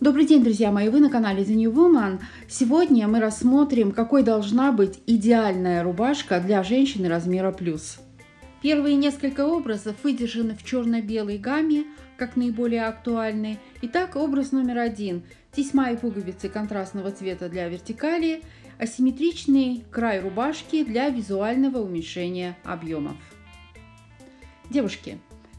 Добрый день, друзья мои! Вы на канале The New Woman. Сегодня мы рассмотрим, какой должна быть идеальная рубашка для женщины размера плюс. Первые несколько образов выдержаны в черно-белой гамме, как наиболее актуальные. Итак, образ номер один. Тесьма и пуговицы контрастного цвета для вертикали, асимметричный край рубашки для визуального уменьшения объемов. Девушки,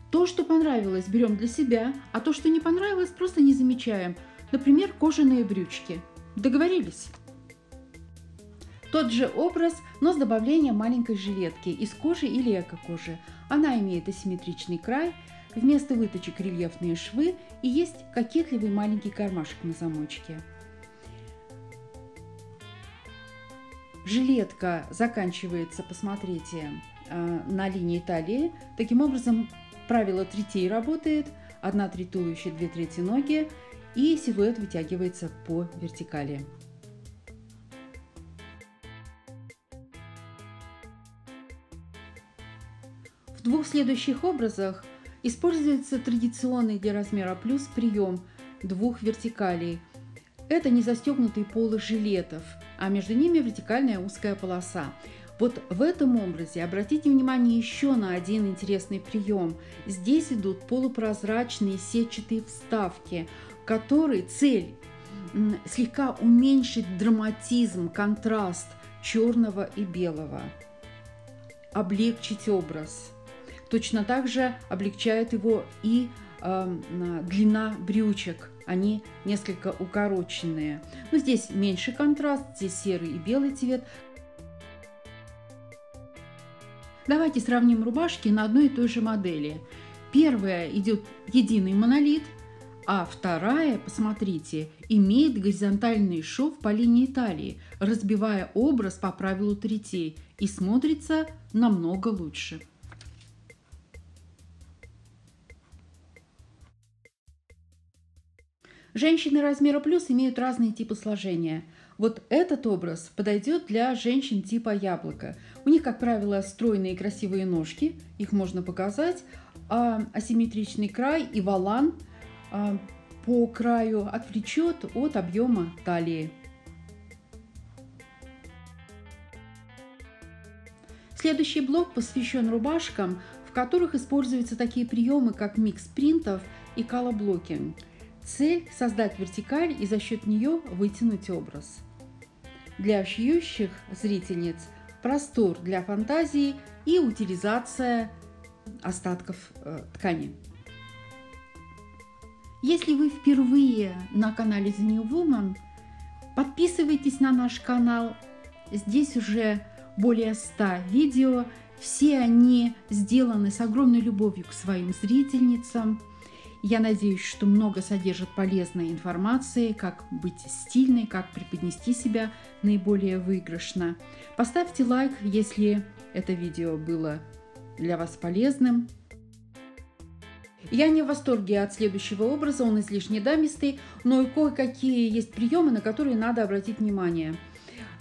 то, что понравилось, берем для себя, а то, что не понравилось, просто не замечаем – Например, кожаные брючки. Договорились? Тот же образ, но с добавлением маленькой жилетки из кожи или эко-кожи. Она имеет асимметричный край, вместо выточек рельефные швы и есть кокетливый маленький кармашек на замочке. Жилетка заканчивается, посмотрите, э, на линии талии. Таким образом, правило третей работает. Одна треть туловища, две трети ноги и силуэт вытягивается по вертикали. В двух следующих образах используется традиционный для размера плюс прием двух вертикалей. Это не застегнутые полы жилетов, а между ними вертикальная узкая полоса. Вот в этом образе обратите внимание еще на один интересный прием. Здесь идут полупрозрачные сетчатые вставки которой цель слегка уменьшить драматизм, контраст черного и белого, облегчить образ. Точно так же облегчает его и э, длина брючек, они несколько укороченные. Но здесь меньше контраст, здесь серый и белый цвет. Давайте сравним рубашки на одной и той же модели. Первая идет единый монолит – а вторая, посмотрите, имеет горизонтальный шов по линии талии, разбивая образ по правилу третей и смотрится намного лучше. Женщины размера плюс имеют разные типы сложения. Вот этот образ подойдет для женщин типа яблоко. У них, как правило, стройные красивые ножки, их можно показать, а асимметричный край и валан – а, по краю отвлечет от объема талии. Следующий блок посвящен рубашкам, в которых используются такие приемы, как микс принтов и колоблокинг. Цель – создать вертикаль и за счет нее вытянуть образ. Для шьющих зрительниц простор для фантазии и утилизация остатков э, ткани. Если вы впервые на канале The New Woman, подписывайтесь на наш канал. Здесь уже более 100 видео. Все они сделаны с огромной любовью к своим зрительницам. Я надеюсь, что много содержит полезной информации, как быть стильной, как преподнести себя наиболее выигрышно. Поставьте лайк, если это видео было для вас полезным. Я не в восторге от следующего образа, он излишне дамистый, но и кое-какие есть приемы, на которые надо обратить внимание.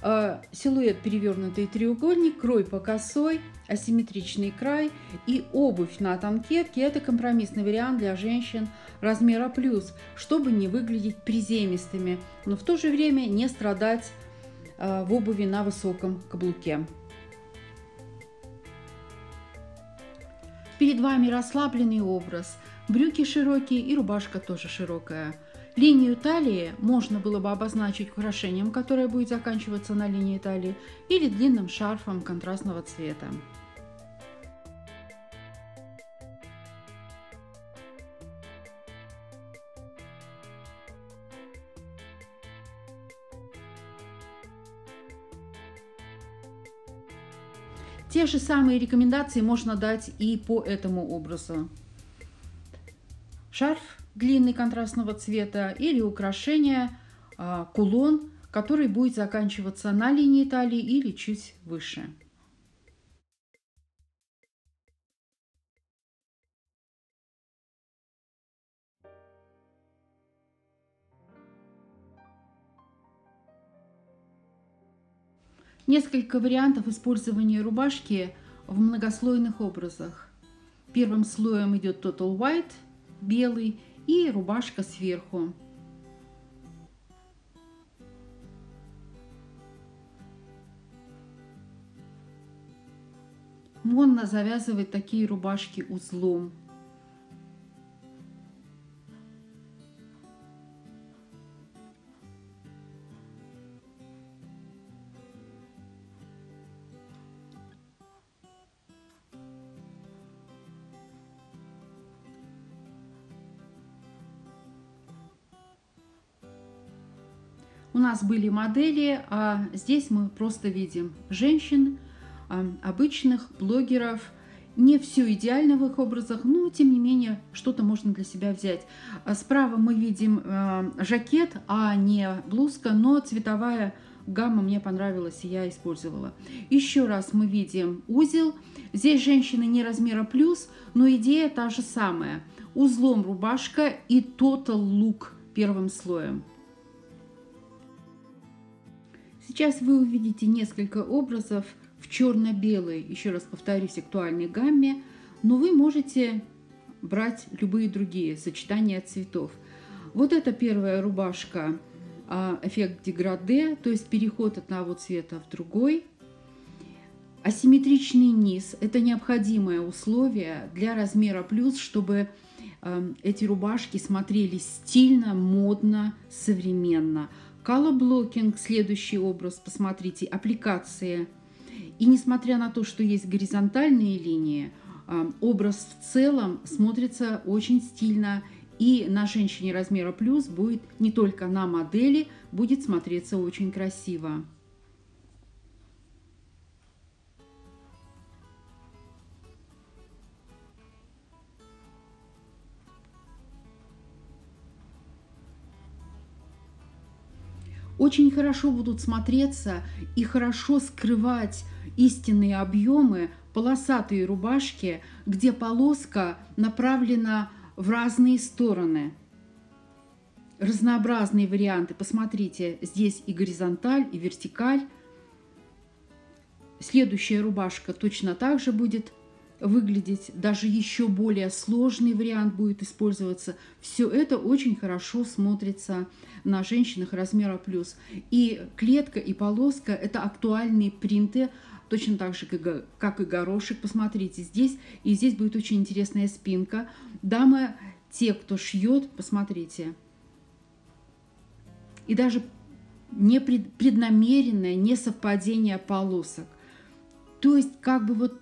А, силуэт перевернутый треугольник, крой по косой, асимметричный край и обувь на танкетке – это компромиссный вариант для женщин размера плюс, чтобы не выглядеть приземистыми, но в то же время не страдать а, в обуви на высоком каблуке. Перед вами расслабленный образ, брюки широкие и рубашка тоже широкая. Линию талии можно было бы обозначить украшением, которое будет заканчиваться на линии талии, или длинным шарфом контрастного цвета. Те же самые рекомендации можно дать и по этому образу. Шарф длинный контрастного цвета или украшение, а, кулон, который будет заканчиваться на линии талии или чуть выше. Несколько вариантов использования рубашки в многослойных образах. Первым слоем идет Total White, белый, и рубашка сверху. Модно завязывать такие рубашки узлом. Нас были модели, а здесь мы просто видим женщин, а, обычных блогеров. Не все идеально в их образах, но тем не менее что-то можно для себя взять. А справа мы видим а, жакет, а не блузка, но цветовая гамма мне понравилась, и я использовала. Еще раз мы видим узел. Здесь женщины не размера плюс, но идея та же самая. Узлом рубашка и total look первым слоем. Сейчас вы увидите несколько образов в черно-белой, еще раз повторюсь, актуальной гамме, но вы можете брать любые другие сочетания цветов. Вот эта первая рубашка а, эффект деграде, то есть переход одного цвета в другой. Асимметричный низ – это необходимое условие для размера плюс, чтобы а, эти рубашки смотрелись стильно, модно, современно – Колоблокинг, следующий образ, посмотрите, аппликация. И несмотря на то, что есть горизонтальные линии, а, образ в целом смотрится очень стильно и на женщине размера плюс будет не только на модели, будет смотреться очень красиво. Очень хорошо будут смотреться и хорошо скрывать истинные объемы полосатые рубашки, где полоска направлена в разные стороны. Разнообразные варианты. Посмотрите, здесь и горизонталь, и вертикаль. Следующая рубашка точно так же будет выглядеть, даже еще более сложный вариант будет использоваться. Все это очень хорошо смотрится на женщинах размера плюс. И клетка, и полоска – это актуальные принты, точно так же, как и горошек. Посмотрите, здесь и здесь будет очень интересная спинка. Дамы, те, кто шьет, посмотрите. И даже не преднамеренное несовпадение полосок. То есть, как бы вот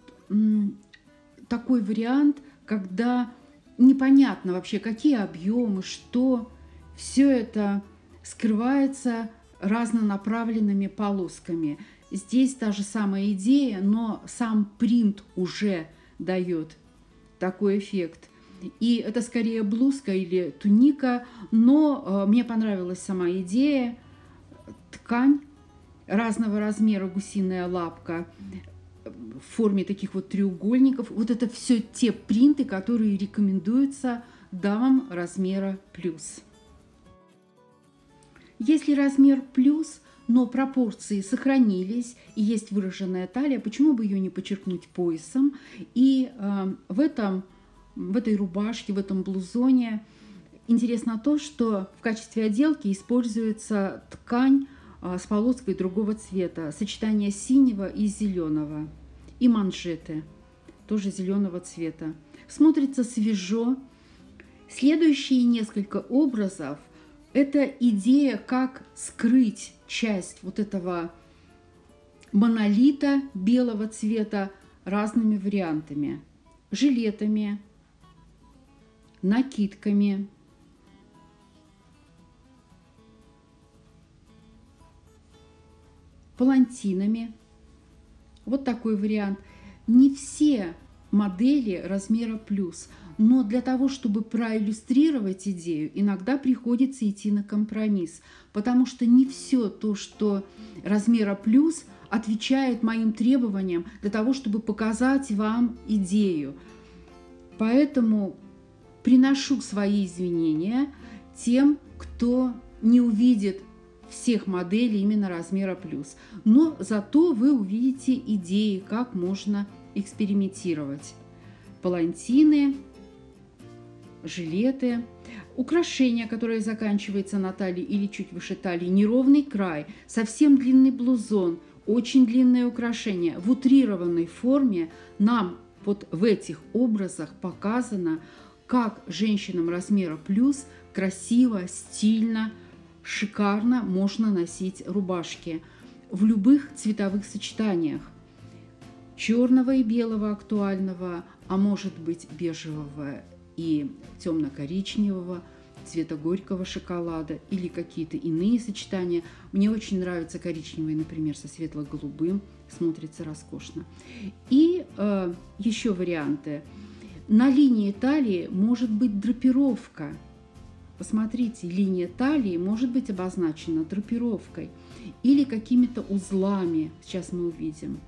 такой вариант, когда непонятно вообще, какие объемы, что. Все это скрывается разнонаправленными полосками. Здесь та же самая идея, но сам принт уже дает такой эффект. И это скорее блузка или туника, но э, мне понравилась сама идея. Ткань разного размера гусиная лапка в форме таких вот треугольников. Вот это все те принты, которые рекомендуются дамам размера плюс. Если размер плюс, но пропорции сохранились и есть выраженная талия, почему бы ее не подчеркнуть поясом? И э, в, этом, в этой рубашке, в этом блузоне интересно то, что в качестве отделки используется ткань э, с полоской другого цвета, сочетание синего и зеленого и манжеты, тоже зеленого цвета. Смотрится свежо. Следующие несколько образов – это идея, как скрыть часть вот этого монолита белого цвета разными вариантами. Жилетами, накидками, палантинами – вот такой вариант. Не все модели размера плюс, но для того, чтобы проиллюстрировать идею, иногда приходится идти на компромисс, потому что не все то, что размера плюс, отвечает моим требованиям для того, чтобы показать вам идею. Поэтому приношу свои извинения тем, кто не увидит всех моделей именно размера плюс. Но зато вы увидите идеи, как можно экспериментировать. Палантины, жилеты, украшение, которое заканчивается на талии или чуть выше талии, неровный край, совсем длинный блузон, очень длинное украшение. В утрированной форме нам вот в этих образах показано, как женщинам размера плюс красиво, стильно, шикарно можно носить рубашки в любых цветовых сочетаниях. Черного и белого актуального, а может быть бежевого и темно-коричневого, цвета горького шоколада или какие-то иные сочетания. Мне очень нравится коричневый, например, со светло-голубым, смотрится роскошно. И э, еще варианты. На линии талии может быть драпировка. Посмотрите, линия талии может быть обозначена драпировкой или какими-то узлами. Сейчас мы увидим.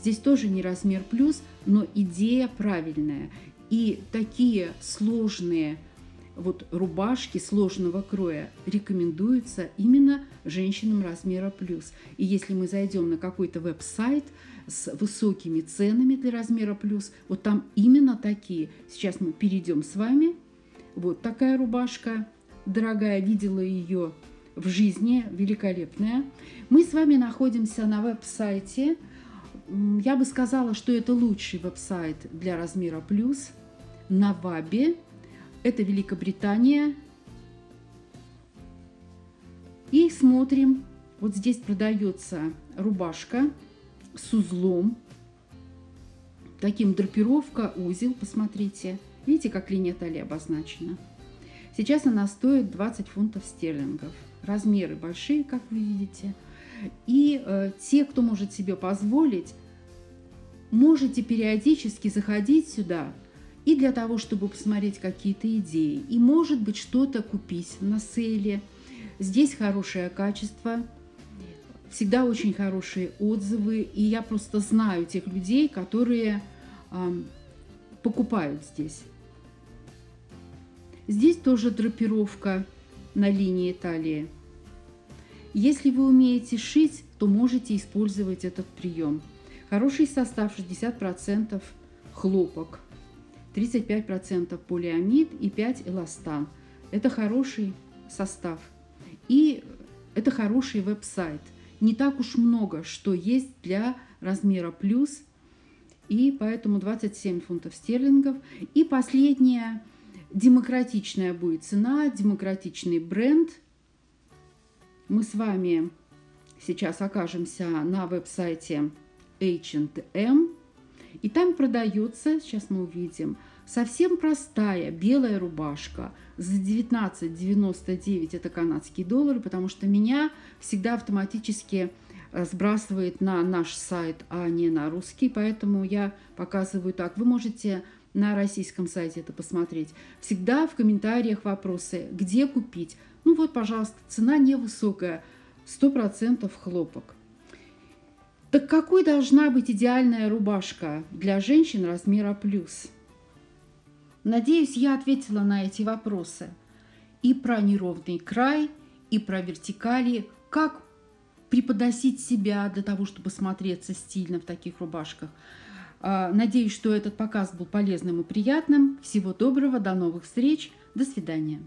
Здесь тоже не размер плюс, но идея правильная. И такие сложные вот рубашки сложного кроя рекомендуются именно женщинам размера плюс. И если мы зайдем на какой-то веб-сайт с высокими ценами для размера плюс, вот там именно такие. Сейчас мы перейдем с вами. Вот такая рубашка, дорогая, видела ее в жизни, великолепная. Мы с вами находимся на веб-сайте. Я бы сказала, что это лучший веб-сайт для размера плюс на Вабе это Великобритания. И смотрим, вот здесь продается рубашка с узлом. Таким драпировка, узел, посмотрите. Видите, как линия талии обозначена? Сейчас она стоит 20 фунтов стерлингов. Размеры большие, как вы видите. И э, те, кто может себе позволить, можете периодически заходить сюда – и для того, чтобы посмотреть какие-то идеи, и, может быть, что-то купить на сейле. Здесь хорошее качество, всегда очень хорошие отзывы, и я просто знаю тех людей, которые э, покупают здесь. Здесь тоже драпировка на линии талии. Если вы умеете шить, то можете использовать этот прием. Хороший состав 60% хлопок – 35% полиамид и 5 эластан. Это хороший состав. И это хороший веб-сайт. Не так уж много, что есть для размера плюс. И поэтому 27 фунтов стерлингов. И последняя демократичная будет цена, демократичный бренд. Мы с вами сейчас окажемся на веб-сайте H&M. И там продается, сейчас мы увидим, совсем простая белая рубашка за 19,99 это канадские доллары, потому что меня всегда автоматически э, сбрасывает на наш сайт, а не на русский, поэтому я показываю так. Вы можете на российском сайте это посмотреть. Всегда в комментариях вопросы, где купить. Ну вот, пожалуйста, цена невысокая, 100% хлопок. Так какой должна быть идеальная рубашка для женщин размера плюс? Надеюсь, я ответила на эти вопросы. И про неровный край, и про вертикали, как преподносить себя для того, чтобы смотреться стильно в таких рубашках. А, надеюсь, что этот показ был полезным и приятным. Всего доброго, до новых встреч, до свидания.